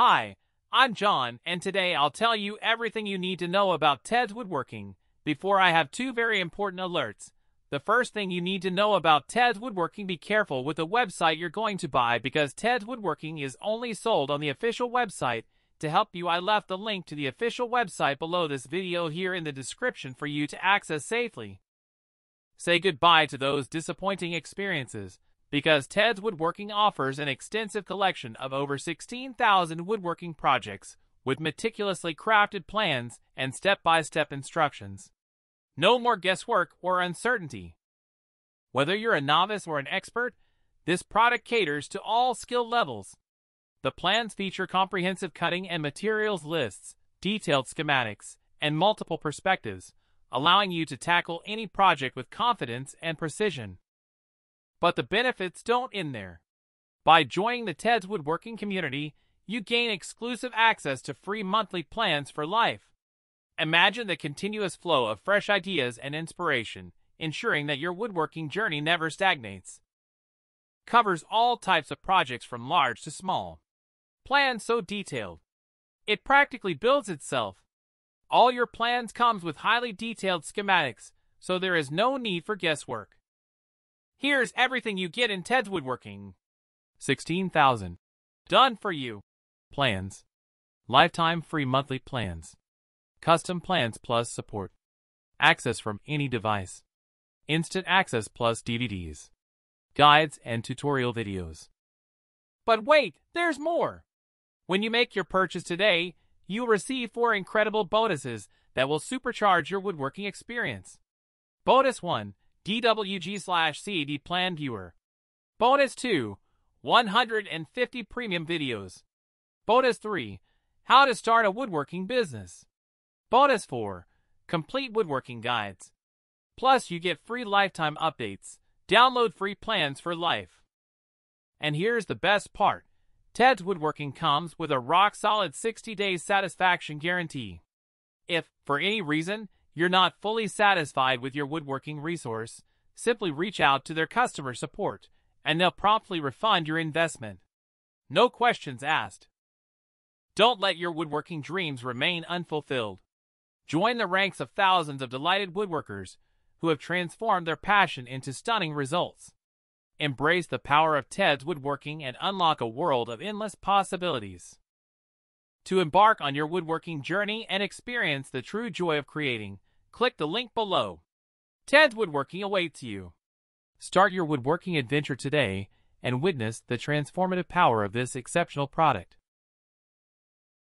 Hi, I'm John, and today I'll tell you everything you need to know about Ted's Woodworking. Before I have two very important alerts. The first thing you need to know about Ted's Woodworking be careful with the website you're going to buy because Ted's Woodworking is only sold on the official website. To help you, I left the link to the official website below this video here in the description for you to access safely. Say goodbye to those disappointing experiences because Ted's Woodworking offers an extensive collection of over 16,000 woodworking projects with meticulously crafted plans and step-by-step instructions. No more guesswork or uncertainty. Whether you're a novice or an expert, this product caters to all skill levels. The plans feature comprehensive cutting and materials lists, detailed schematics, and multiple perspectives, allowing you to tackle any project with confidence and precision. But the benefits don't end there. By joining the Ted's Woodworking community, you gain exclusive access to free monthly plans for life. Imagine the continuous flow of fresh ideas and inspiration, ensuring that your woodworking journey never stagnates. Covers all types of projects from large to small. Plans so detailed. It practically builds itself. All your plans comes with highly detailed schematics, so there is no need for guesswork. Here's everything you get in Ted's Woodworking. 16,000. Done for you. Plans. Lifetime free monthly plans. Custom plans plus support. Access from any device. Instant access plus DVDs. Guides and tutorial videos. But wait, there's more! When you make your purchase today, you'll receive four incredible bonuses that will supercharge your woodworking experience. Bonus 1 DWG slash CAD Plan Viewer. Bonus 2 150 Premium Videos. Bonus 3 How to Start a Woodworking Business. Bonus 4 Complete Woodworking Guides. Plus, you get free lifetime updates. Download free plans for life. And here's the best part Ted's Woodworking comes with a rock solid 60 days satisfaction guarantee. If, for any reason, you're not fully satisfied with your woodworking resource, simply reach out to their customer support, and they'll promptly refund your investment. No questions asked. Don't let your woodworking dreams remain unfulfilled. Join the ranks of thousands of delighted woodworkers who have transformed their passion into stunning results. Embrace the power of Ted's woodworking and unlock a world of endless possibilities. To embark on your woodworking journey and experience the true joy of creating, click the link below. Ted's Woodworking awaits you. Start your woodworking adventure today and witness the transformative power of this exceptional product.